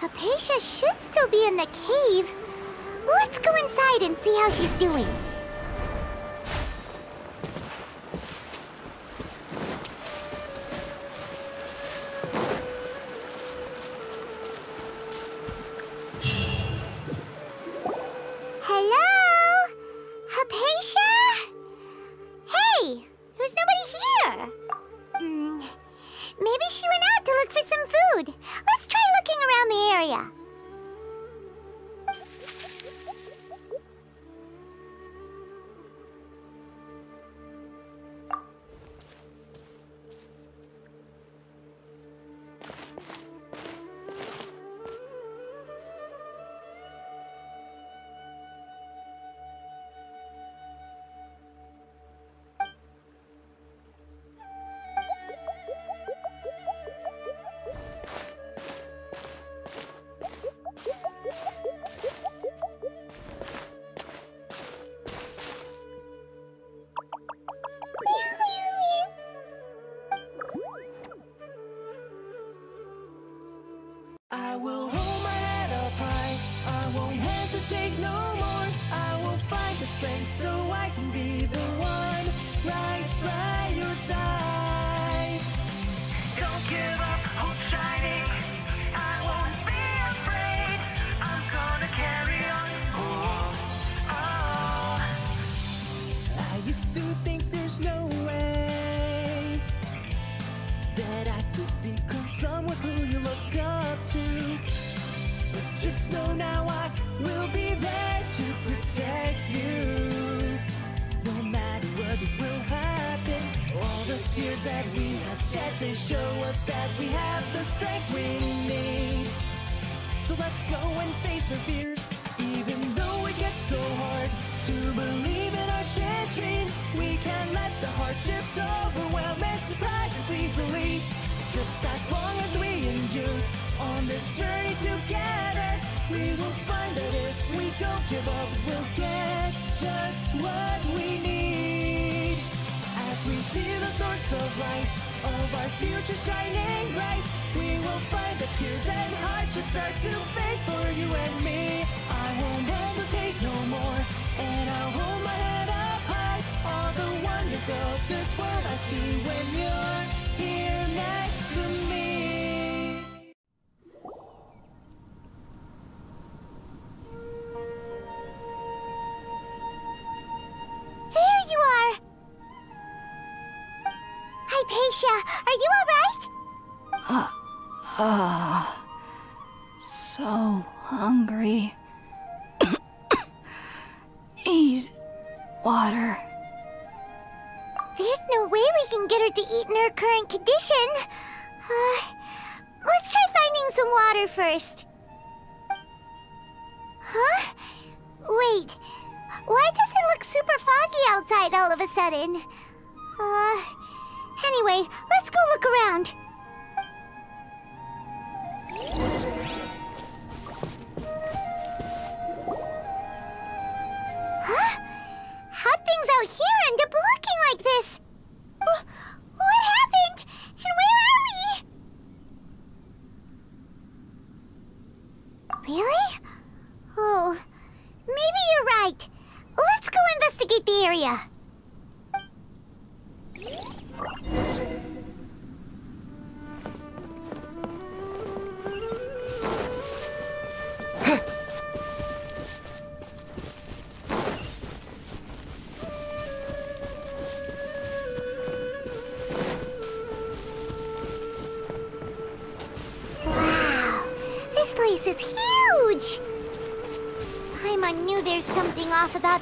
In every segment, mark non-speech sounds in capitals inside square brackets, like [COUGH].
Hypatia should still be in the cave. Let's go inside and see how she's doing. Just know now I will be there to protect you. No matter what will happen, all the tears that we have shed, they show us that we have the strength we need. So let's go and face our fears, even though it gets so hard to believe in our shared dreams. We can't let the hardships overwhelm and surprise us easily. Just as long as we endure on this journey together, we will find that if we don't give up, we'll get just what we need. As we see the source of light of our future shining bright, we will find the tears and hardships start to fade for you and me. I won't hesitate no more, and I'll hold my head up high. All the wonders of this world I see when you're here next to me.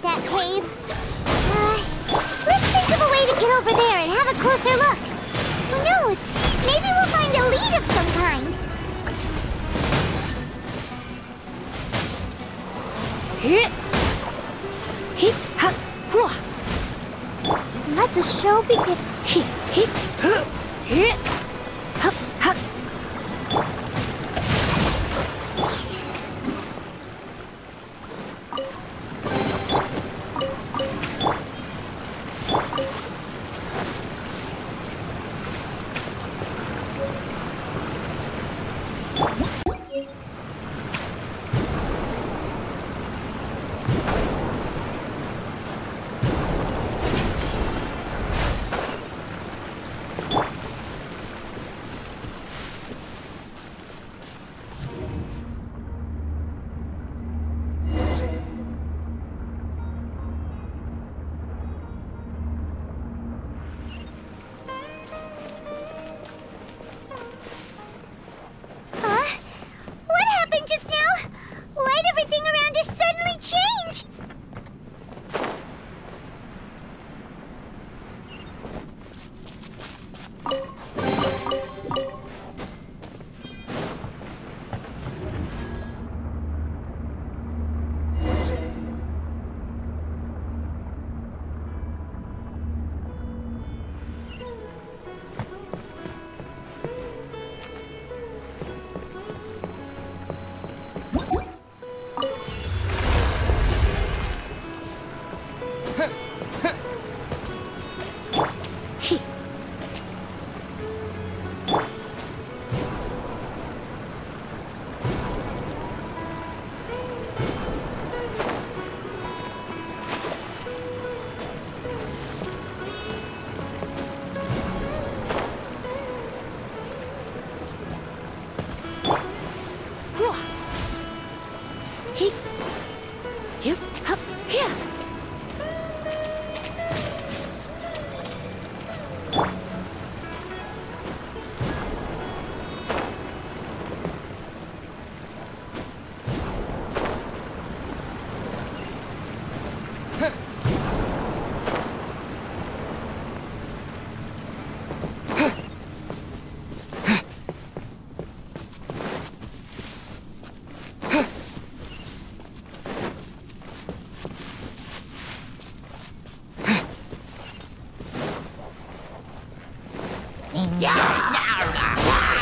That cave.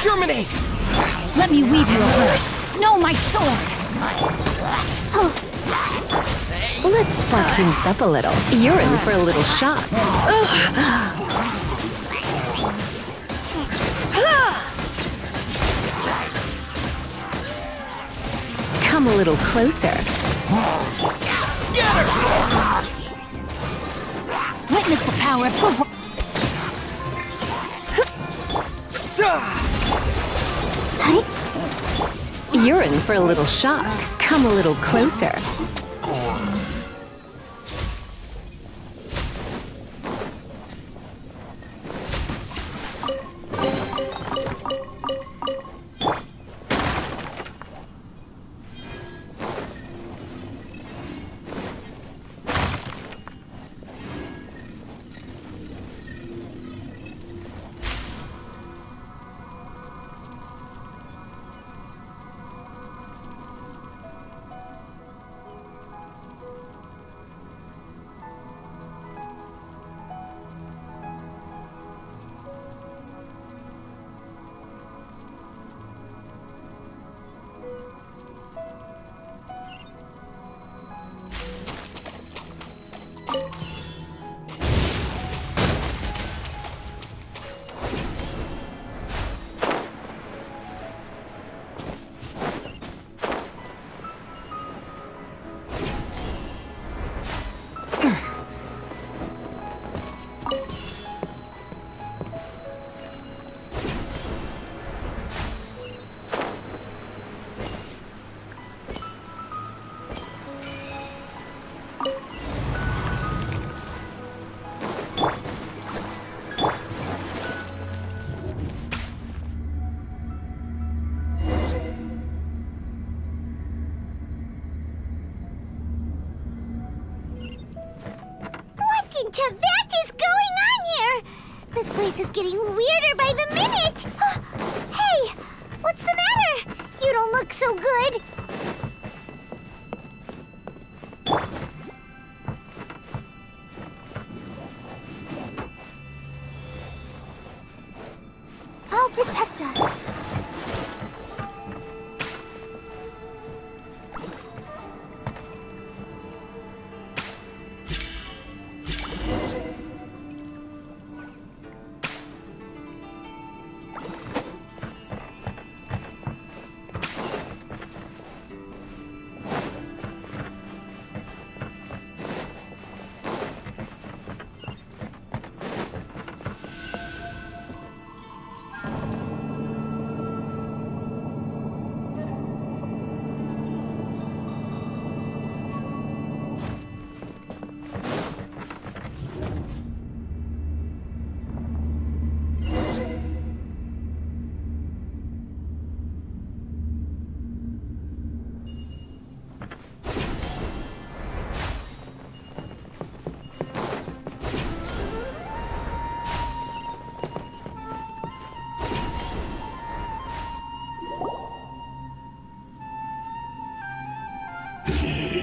Germinate! Let me weave you a verse. Know my sword. Let's spark things up a little. You're in for a little shock. Come a little closer. Scatter! Witness the power of You're in for a little shock. Come a little closer. Getting weirder by the minute.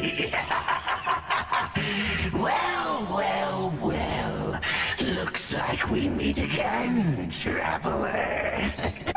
[LAUGHS] Well, well, well. Looks like we meet again, traveler. [LAUGHS]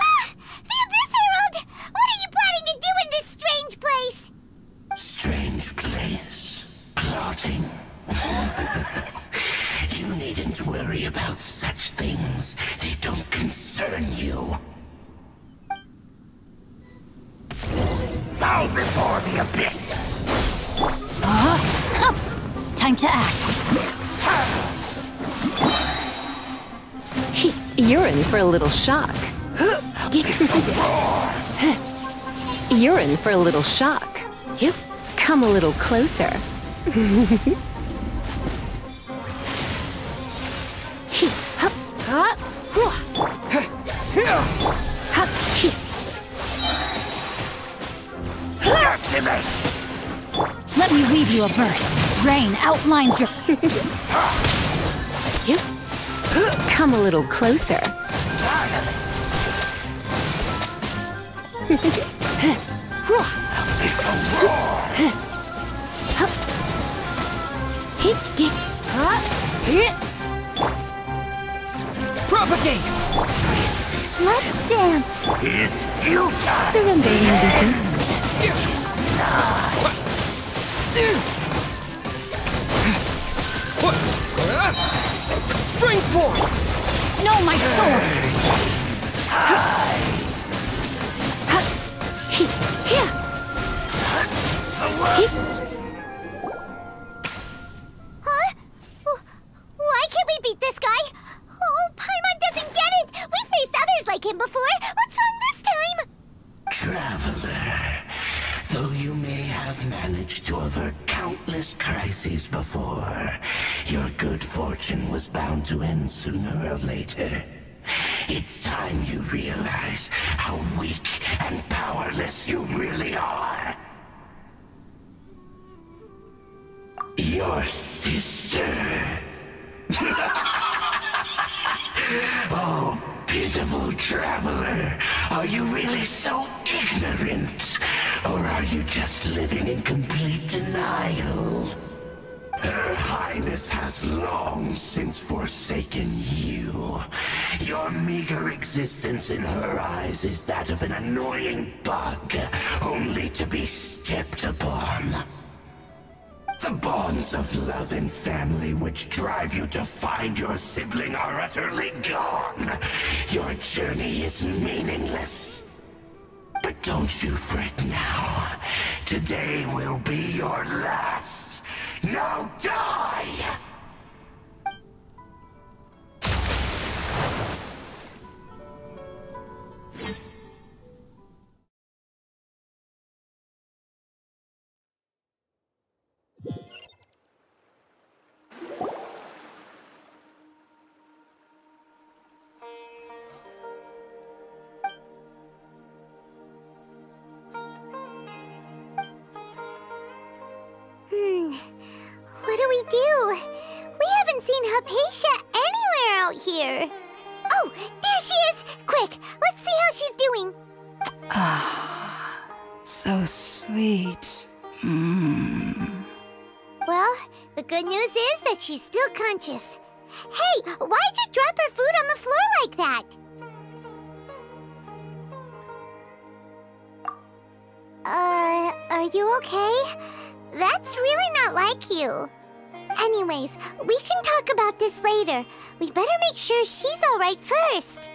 for a little shock. [LAUGHS] You're in for a little shock. You Come a little closer. Let me weave you a verse. Rain outlines your. [LAUGHS] Come a little closer. Propagate! Let's dance. It's you time! Surrender, Legion. Spring forth! No, my sword! Huh? Pitiful traveler. Are you really so ignorant? Or are you just living in complete denial? Her Highness has long since forsaken you. Your meager existence in her eyes is that of an annoying bug, only to be stepped upon. The bonds of love and family which drive you to find your sibling are utterly gone. Your journey is meaningless. But don't you fret now. Today will be your last. Now die! So sweet. Mm. Well, the good news is that she's still conscious. Hey, why'd you drop her food on the floor like that? Uh, are you okay? That's really not like you. Anyways, we can talk about this later. We better make sure she's alright first.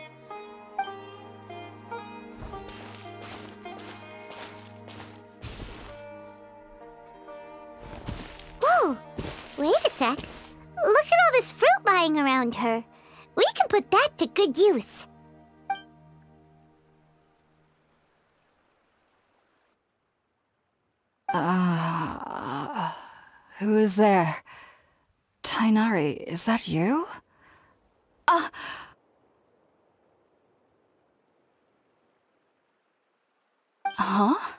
Whoa! Wait a sec. Look at all this fruit lying around her. We can put that to good use. Uh, who is there? Tighnari, is that you? Ah! Huh?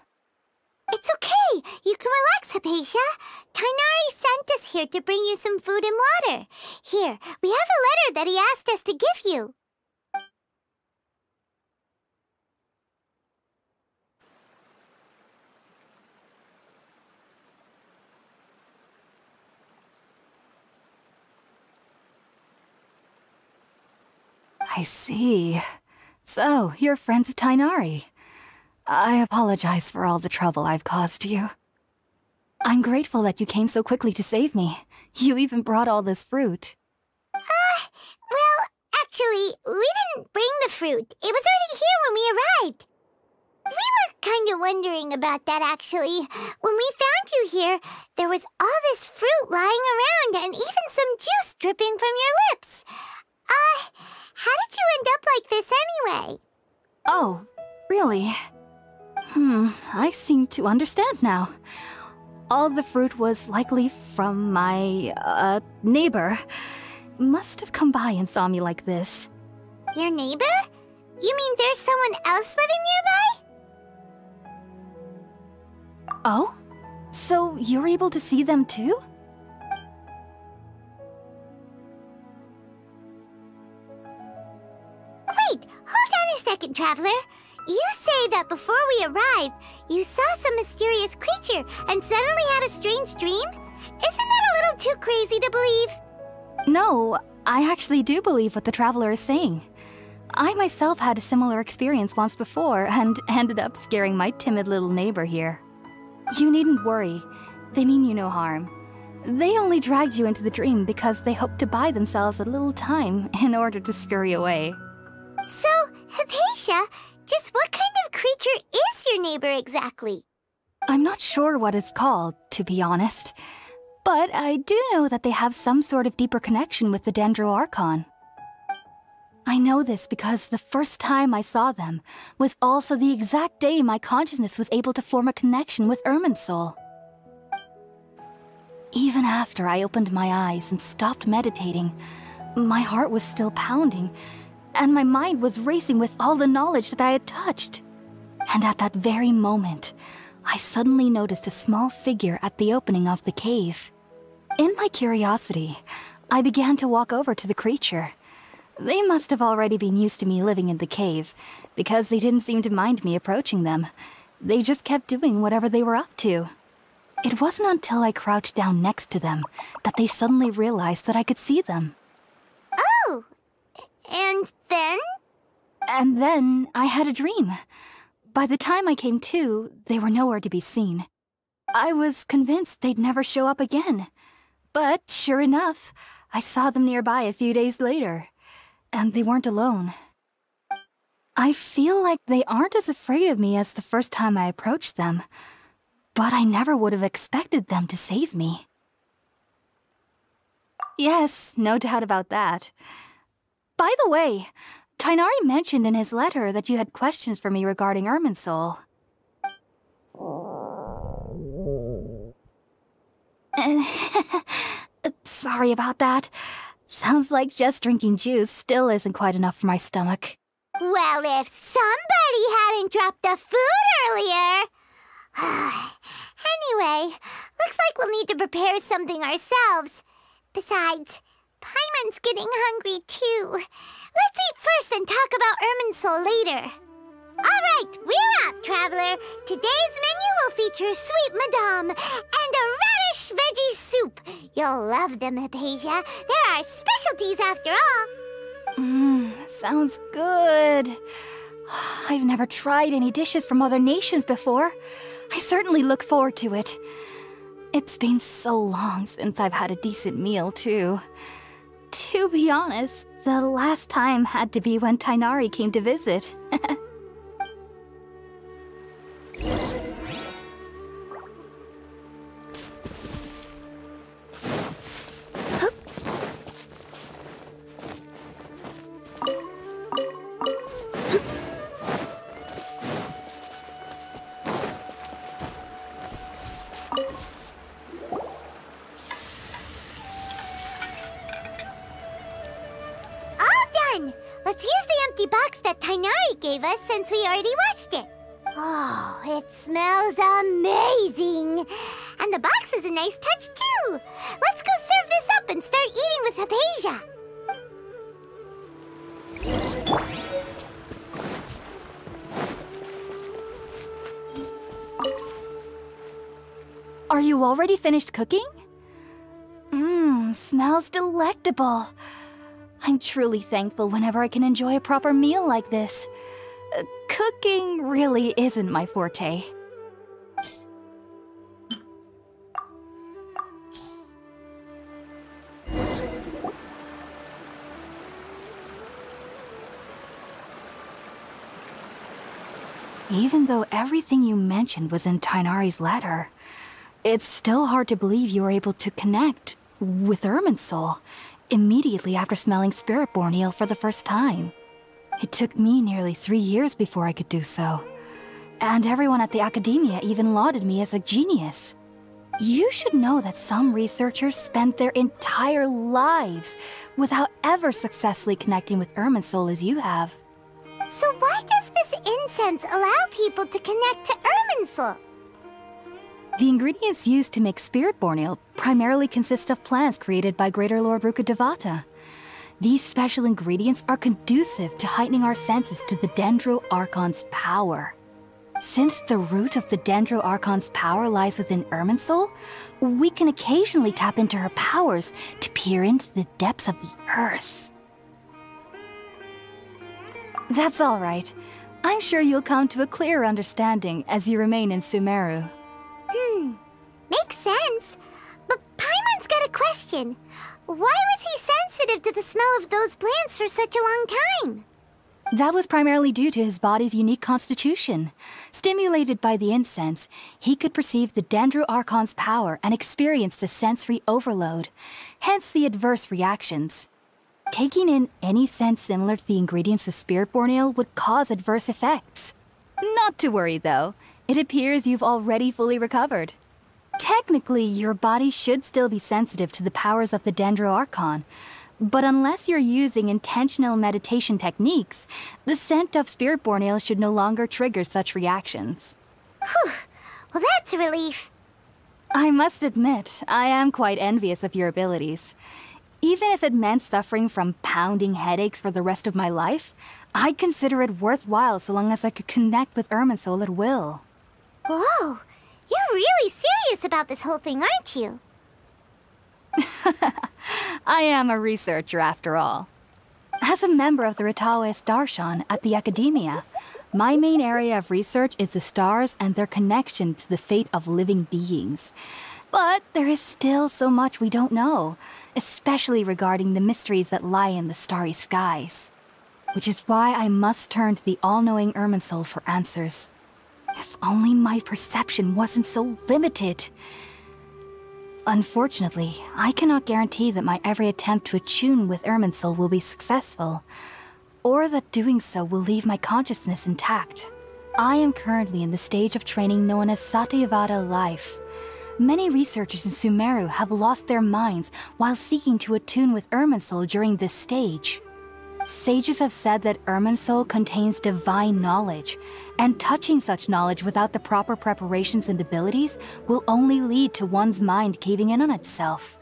It's okay. You can relax, Hypatia. Tighnari sent us here to bring you some food and water. Here, we have a letter that he asked us to give you. I see. So, you're friends of Tighnari. I apologize for all the trouble I've caused you. I'm grateful that you came so quickly to save me. You even brought all this fruit. Uh, well, actually, we didn't bring the fruit. It was already here when we arrived. We were kind of wondering about that, actually. When we found you here, there was all this fruit lying around and even some juice dripping from your lips. Uh, how did you end up like this anyway? Oh, really? Hmm, I seem to understand now. All the fruit was likely from my, uh, neighbor. Must have come by and saw me like this. Your neighbor? You mean there's someone else living nearby? Oh? So you're able to see them too? Wait, hold on a second, Traveler. You say that before we arrived, you saw some mysterious creature and suddenly had a strange dream? Isn't that a little too crazy to believe? No, I actually do believe what the traveler is saying. I myself had a similar experience once before and [LAUGHS] ended up scaring my timid little neighbor here. You needn't worry. They mean you no harm. They only dragged you into the dream because they hoped to buy themselves a little time in order to scurry away. So, Hypatia, just what kind of creature is your neighbor exactly? I'm not sure what it's called, to be honest. But I do know that they have some sort of deeper connection with the Dendro Archon. I know this because the first time I saw them was also the exact day my consciousness was able to form a connection with Irminsul. Even after I opened my eyes and stopped meditating, my heart was still pounding, and my mind was racing with all the knowledge that I had touched. And at that very moment, I suddenly noticed a small figure at the opening of the cave. In my curiosity, I began to walk over to the creature. They must have already been used to me living in the cave, because they didn't seem to mind me approaching them. They just kept doing whatever they were up to. It wasn't until I crouched down next to them that they suddenly realized that I could see them. And then? And then I had a dream. By the time I came to, they were nowhere to be seen. I was convinced they'd never show up again. But sure enough, I saw them nearby a few days later. And they weren't alone. I feel like they aren't as afraid of me as the first time I approached them. But I never would have expected them to save me. Yes, no doubt about that. By the way, Tighnari mentioned in his letter that you had questions for me regarding Irminsul. [LAUGHS] Sorry about that. Sounds like just drinking juice still isn't quite enough for my stomach. Well, if somebody hadn't dropped the food earlier. [SIGHS] anyway, looks like we'll need to prepare something ourselves. Besides, Paimon's getting hungry too. Let's eat first and talk about Irminsul later. All right, we're up, traveler. Today's menu will feature sweet madame and a radish veggie soup. You'll love them, Hypatia. They're our specialties after all. Mmm, sounds good. [SIGHS] I've never tried any dishes from other nations before. I certainly look forward to it. It's been so long since I've had a decent meal, too. To be honest, the last time had to be when Tighnari came to visit. [LAUGHS] Done! Let's use the empty box that Tighnari gave us since we already washed it. Oh, it smells amazing! And the box is a nice touch too! Let's go serve this up and start eating with Hypatia! Are you already finished cooking? Mmm, smells delectable. I'm truly thankful whenever I can enjoy a proper meal like this. Uh, cooking really isn't my forte. Even though everything you mentioned was in Tighnari's letter, it's still hard to believe you were able to connect with Irminsul immediately after smelling spirit borneol for the first time. It took me nearly three years before I could do so. And everyone at the Academia even lauded me as a genius. You should know that some researchers spent their entire lives without ever successfully connecting with Irminsul as you have. So why does this incense allow people to connect to Irminsul? The ingredients used to make Spirit Borneol primarily consist of plants created by Greater Lord Rukkhadevata. These special ingredients are conducive to heightening our senses to the Dendro Archon's power. Since the root of the Dendro Archon's power lies within Irminsul, we can occasionally tap into her powers to peer into the depths of the earth. That's all right. I'm sure you'll come to a clearer understanding as you remain in Sumeru. Hmm, makes sense. But Paimon's got a question. Why was he sensitive to the smell of those plants for such a long time? That was primarily due to his body's unique constitution. Stimulated by the incense, he could perceive the Dendro Archon's power and experienced a sensory overload, hence the adverse reactions. Taking in any scent similar to the ingredients of Spirit Borneol would cause adverse effects. Not to worry, though. It appears you've already fully recovered. Technically, your body should still be sensitive to the powers of the Dendro Archon, but unless you're using intentional meditation techniques, the scent of Spirit Borneol should no longer trigger such reactions. Whew. Well, that's a relief. I must admit, I am quite envious of your abilities. Even if it meant suffering from pounding headaches for the rest of my life, I'd consider it worthwhile so long as I could connect with Irminsul at will. Whoa, you're really serious about this whole thing, aren't you? [LAUGHS] I am a researcher after all. As a member of the Rtawahist Darshan at the Academia, my main area of research is the stars and their connection to the fate of living beings. But there is still so much we don't know, especially regarding the mysteries that lie in the starry skies. Which is why I must turn to the all-knowing Irminsul for answers. If only my perception wasn't so limited. Unfortunately, I cannot guarantee that my every attempt to attune with Irminsul will be successful, or that doing so will leave my consciousness intact. I am currently in the stage of training known as Satyavada life, Many researchers in Sumeru have lost their minds while seeking to attune with Irminsul during this stage. Sages have said that Irminsul contains divine knowledge, and touching such knowledge without the proper preparations and abilities will only lead to one's mind caving in on itself.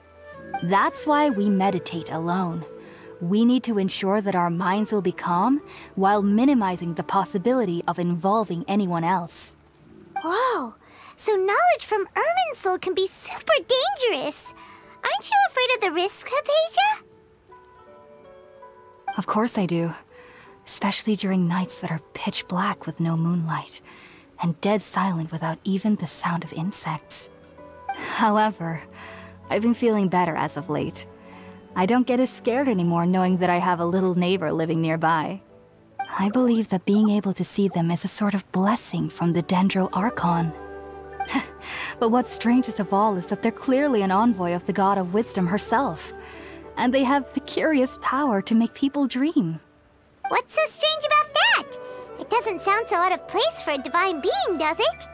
That's why we meditate alone. We need to ensure that our minds will be calm while minimizing the possibility of involving anyone else. Whoa! So knowledge from Irminsul can be super dangerous. Aren't you afraid of the risks, Hypatia? Of course I do. Especially during nights that are pitch black with no moonlight, and dead silent without even the sound of insects. However, I've been feeling better as of late. I don't get as scared anymore knowing that I have a little neighbor living nearby. I believe that being able to see them is a sort of blessing from the Dendro Archon. [LAUGHS] but what's strangest of all is that they're clearly an envoy of the God of Wisdom herself. And they have the curious power to make people dream. What's so strange about that? It doesn't sound so out of place for a divine being, does it?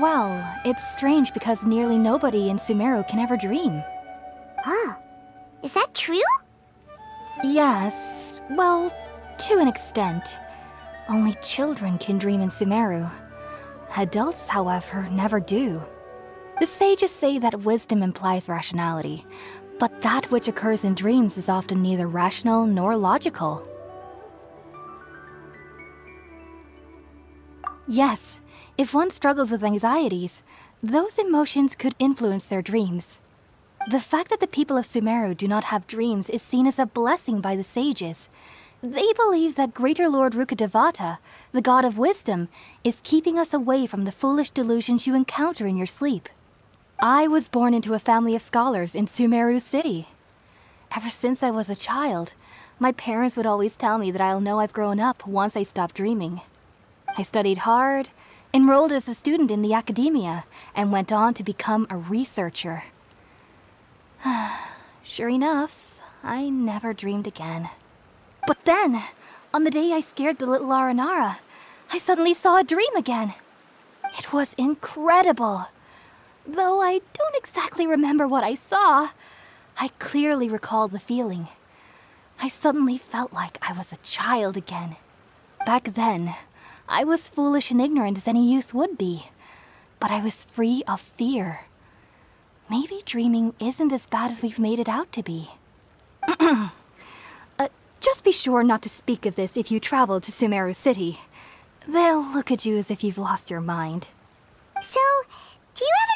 Well, it's strange because nearly nobody in Sumeru can ever dream. Huh. Is that true? Yes, well, to an extent. Only children can dream in Sumeru. Adults, however, never do. The sages say that wisdom implies rationality, but that which occurs in dreams is often neither rational nor logical. Yes, if one struggles with anxieties, those emotions could influence their dreams. The fact that the people of Sumeru do not have dreams is seen as a blessing by the sages, they believe that Greater Lord Rukkhadevata, the god of wisdom, is keeping us away from the foolish delusions you encounter in your sleep. I was born into a family of scholars in Sumeru City. Ever since I was a child, my parents would always tell me that I'll know I've grown up once I stop dreaming. I studied hard, enrolled as a student in the academia, and went on to become a researcher. [SIGHS] sure enough, I never dreamed again. But then, on the day I scared the little Aranara, I suddenly saw a dream again. It was incredible. Though I don't exactly remember what I saw, I clearly recall the feeling. I suddenly felt like I was a child again. Back then, I was foolish and ignorant as any youth would be, but I was free of fear. Maybe dreaming isn't as bad as we've made it out to be. [CLEARS THROAT] Uh, just be sure not to speak of this if you travel to Sumeru City. They'll look at you as if you've lost your mind. So, do you have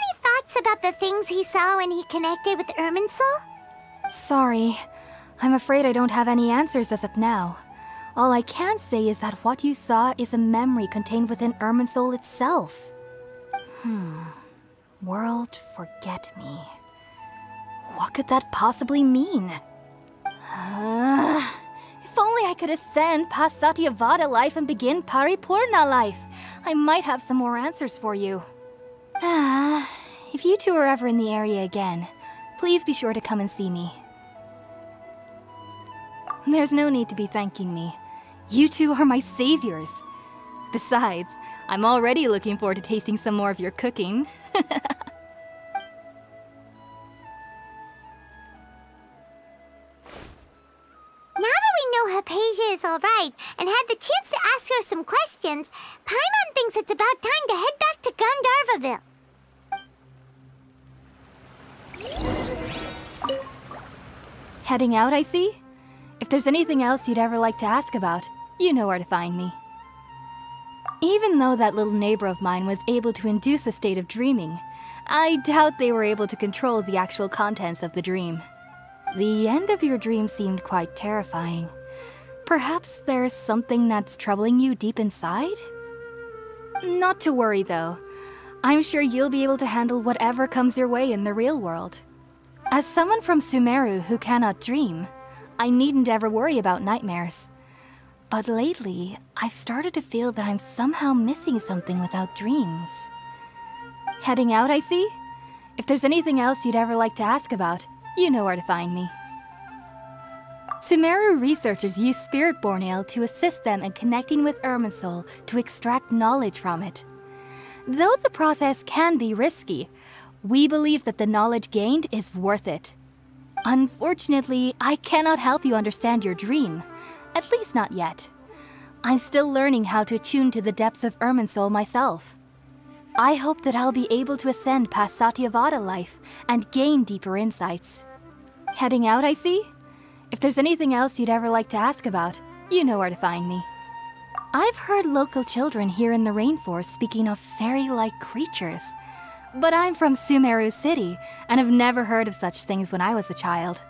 about the things he saw when he connected with Irminsul? Sorry. I'm afraid I don't have any answers as of now. All I can say is that what you saw is a memory contained within Irminsul itself. Hmm. World forget me. What could that possibly mean? Uh, if only I could ascend past Satyavada life and begin Paripurna life. I might have some more answers for you. Ah, if you two are ever in the area again, please be sure to come and see me. There's no need to be thanking me. You two are my saviors. Besides, I'm already looking forward to tasting some more of your cooking. [LAUGHS] Now that we know Hypatia is alright and had the chance to ask her some questions, Paimon thinks it's about time to head back to Gandharvaville. Heading out, I see? If there's anything else you'd ever like to ask about, you know where to find me. Even though that little neighbor of mine was able to induce a state of dreaming, I doubt they were able to control the actual contents of the dream. The end of your dream seemed quite terrifying. Perhaps there's something that's troubling you deep inside? Not to worry, though. I'm sure you'll be able to handle whatever comes your way in the real world. As someone from Sumeru who cannot dream, I needn't ever worry about nightmares. But lately, I've started to feel that I'm somehow missing something without dreams. Heading out, I see? If there's anything else you'd ever like to ask about, you know where to find me. Sumeru researchers use Spirit Borneol to assist them in connecting with Irminsul to extract knowledge from it. Though the process can be risky, we believe that the knowledge gained is worth it. Unfortunately, I cannot help you understand your dream. At least not yet. I'm still learning how to attune to the depths of Irminsul myself. I hope that I'll be able to ascend past Satyavada life and gain deeper insights. Heading out, I see? If there's anything else you'd ever like to ask about, you know where to find me. I've heard local children here in the rainforest speaking of fairy-like creatures. But I'm from Sumeru City, and have never heard of such things when I was a child.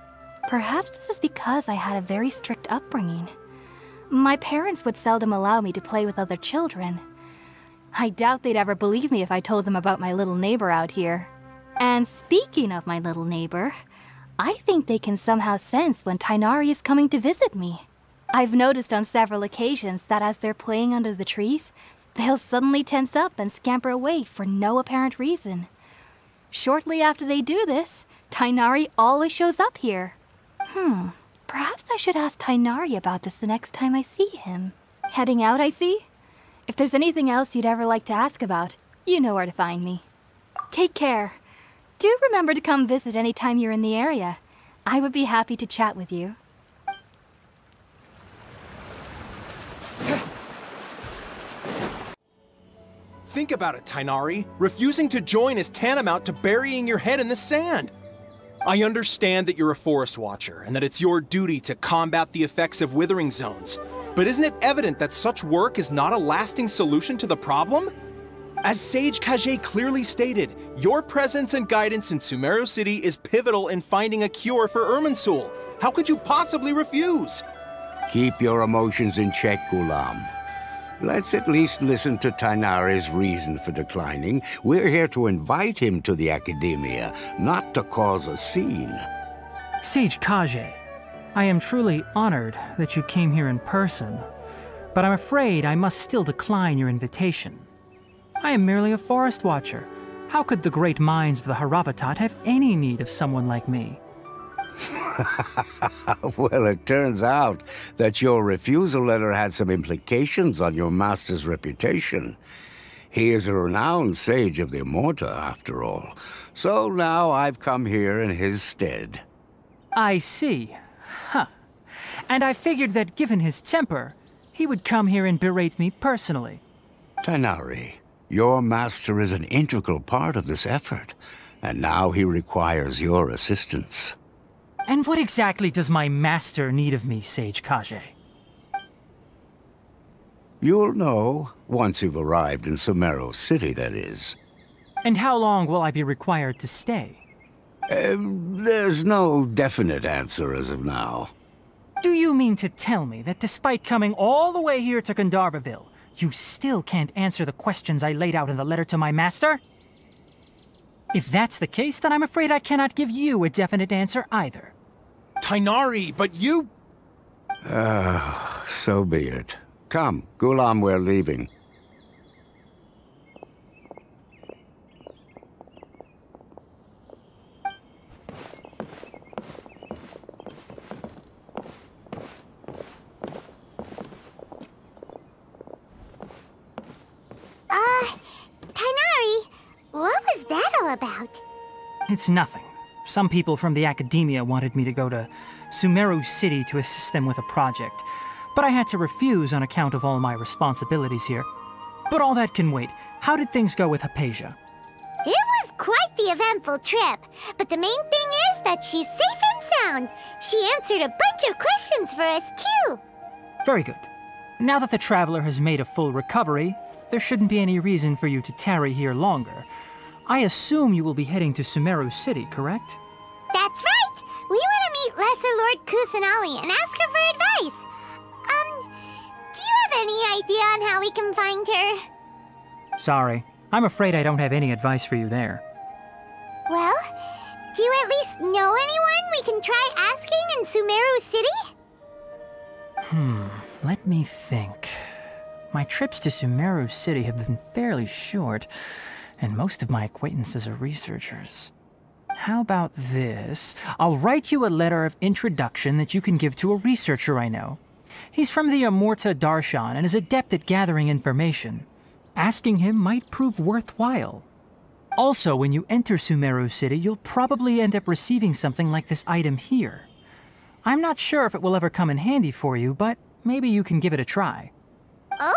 Perhaps this is because I had a very strict upbringing. My parents would seldom allow me to play with other children. I doubt they'd ever believe me if I told them about my little neighbor out here. And speaking of my little neighbor, I think they can somehow sense when Tighnari is coming to visit me. I've noticed on several occasions that as they're playing under the trees, they'll suddenly tense up and scamper away for no apparent reason. Shortly after they do this, Tighnari always shows up here. Hmm, perhaps I should ask Tighnari about this the next time I see him. Heading out, I see? If there's anything else you'd ever like to ask about, you know where to find me. Take care. Do remember to come visit anytime you're in the area. I would be happy to chat with you. Think about it, Tighnari. Refusing to join is tantamount to burying your head in the sand. I understand that you're a forest watcher and that it's your duty to combat the effects of withering zones. But isn't it evident that such work is not a lasting solution to the problem? As Sage Kage clearly stated, your presence and guidance in Sumeru City is pivotal in finding a cure for Irminsul. How could you possibly refuse? Keep your emotions in check, Gulam. Let's at least listen to Tighnari's reason for declining. We're here to invite him to the Academia, not to cause a scene. Sage Kage, I am truly honored that you came here in person, but I'm afraid I must still decline your invitation. I am merely a forest watcher. How could the great minds of the Haravatat have any need of someone like me? [LAUGHS] well, it turns out that your refusal letter had some implications on your master's reputation. He is a renowned sage of the Amurta, after all. So now I've come here in his stead. I see. Huh. And I figured that given his temper, he would come here and berate me personally. Tighnari, your master is an integral part of this effort, and now he requires your assistance. And what exactly does my master need of me, Sage Kage? You'll know, once you've arrived in Sumeru City, that is. And how long will I be required to stay? Uh, there's no definite answer as of now. Do you mean to tell me that despite coming all the way here to Gandharvaville, you still can't answer the questions I laid out in the letter to my master? If that's the case, then I'm afraid I cannot give you a definite answer either. Tighnari, but you. Ah, so be it. Come, Gulam, we're leaving. Uh, Tighnari, what was that all about? It's nothing. Some people from the academia wanted me to go to Sumeru City to assist them with a project, but I had to refuse on account of all my responsibilities here. But all that can wait. How did things go with Haypasia? It was quite the eventful trip, but the main thing is that she's safe and sound. She answered a bunch of questions for us, too. Very good. Now that the traveler has made a full recovery, there shouldn't be any reason for you to tarry here longer. I assume you will be heading to Sumeru City, correct? That's right. We want to meet Lesser Lord Kusanali and ask her for advice. Um, do you have any idea on how we can find her? Sorry. I'm afraid I don't have any advice for you there. Well, do you at least know anyone we can try asking in Sumeru City? Hmm, let me think. My trips to Sumeru City have been fairly short, and most of my acquaintances are researchers. How about this? I'll write you a letter of introduction that you can give to a researcher I know. He's from the Amurta Darshan and is adept at gathering information. Asking him might prove worthwhile. Also, when you enter Sumeru City, you'll probably end up receiving something like this item here. I'm not sure if it will ever come in handy for you, but maybe you can give it a try. Oh?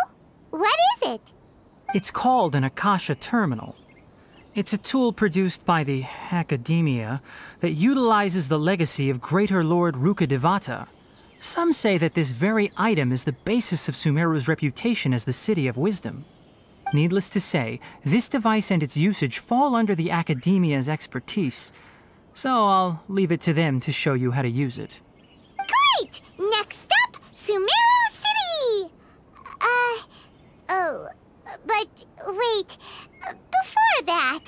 What is it? It's called an Akasha Terminal. It's a tool produced by the Academia that utilizes the legacy of Greater Lord Rukkhadevata. Some say that this very item is the basis of Sumeru's reputation as the City of Wisdom. Needless to say, this device and its usage fall under the Academia's expertise, so I'll leave it to them to show you how to use it. Great! Next up, Sumeru City! Uh, oh, but wait, before that.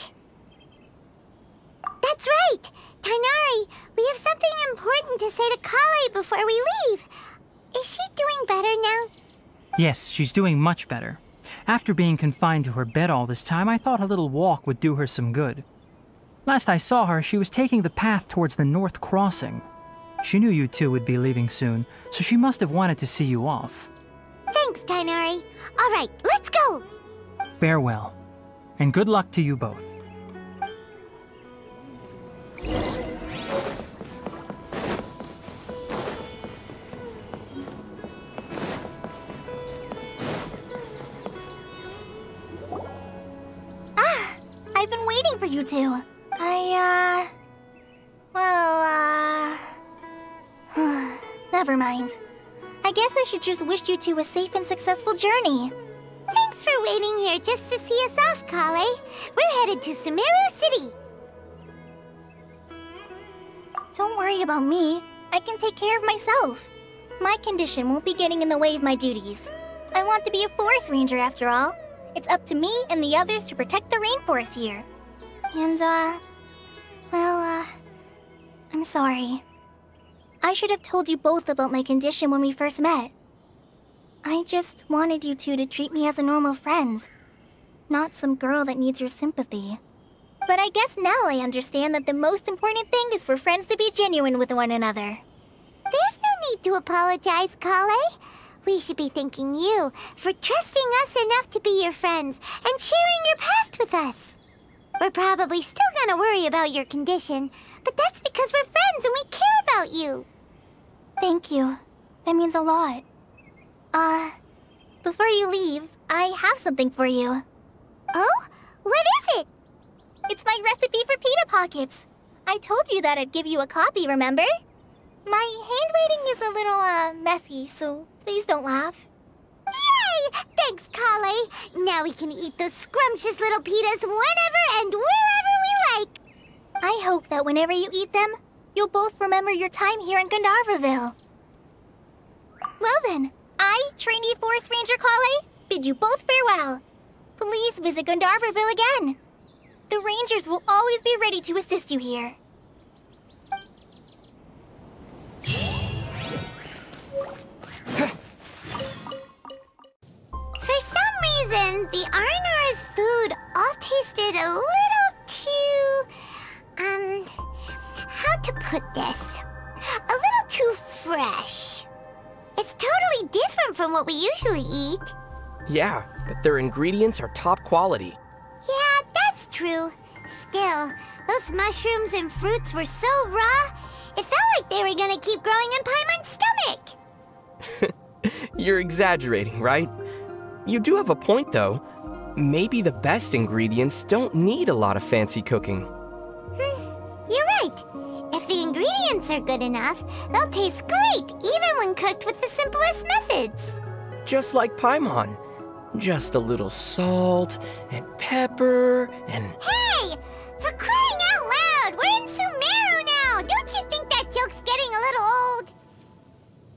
That's right! Tighnari, we have something important to say to Collei before we leave. Is she doing better now? Yes, she's doing much better. After being confined to her bed all this time, I thought a little walk would do her some good. Last I saw her, she was taking the path towards the North Crossing. She knew you two would be leaving soon, so she must have wanted to see you off. Thanks, Tighnari. All right, let's go! Farewell, and good luck to you both. Ah! I've been waiting for you two. I, uh... Well, uh... [SIGHS] Never mind. I guess I should just wish you two a safe and successful journey. Thanks for waiting here just to see us off, Collei. We're headed to Sumeru City. Don't worry about me. I can take care of myself. My condition won't be getting in the way of my duties. I want to be a forest ranger after all. It's up to me and the others to protect the rainforest here. And, uh... Well, uh... I'm sorry. I should have told you both about my condition when we first met. I just wanted you two to treat me as a normal friend. Not some girl that needs your sympathy. But I guess now I understand that the most important thing is for friends to be genuine with one another. There's no need to apologize, Collei. We should be thanking you for trusting us enough to be your friends and sharing your past with us. We're probably still gonna worry about your condition, but that's because we're friends and we care about you. Thank you. That means a lot. Uh, before you leave, I have something for you. Oh? What is it? It's my recipe for pita pockets. I told you that I'd give you a copy, remember? My handwriting is a little, uh, messy, so please don't laugh. Yay! Thanks, Collei. Now we can eat those scrumptious little pitas whenever and wherever we like. I hope that whenever you eat them, you'll both remember your time here in Gandharvaville. Well then, I, trainee Forest Ranger Collei, bid you both farewell. Please visit Gandharvaville again. The Rangers will always be ready to assist you here. For some reason, the Aranara's food all tasted a little to put this? A little too fresh. It's totally different from what we usually eat. Yeah, but their ingredients are top quality. Yeah, that's true. Still, those mushrooms and fruits were so raw, it felt like they were gonna keep growing in Paimon's stomach. [LAUGHS] You're exaggerating, right? You do have a point, though. Maybe the best ingredients don't need a lot of fancy cooking. The ingredients are good enough, they'll taste great even when cooked with the simplest methods. Just like Paimon. Just a little salt and pepper and... Hey! For crying out loud! We're in Sumeru now! Don't you think that joke's getting a little old?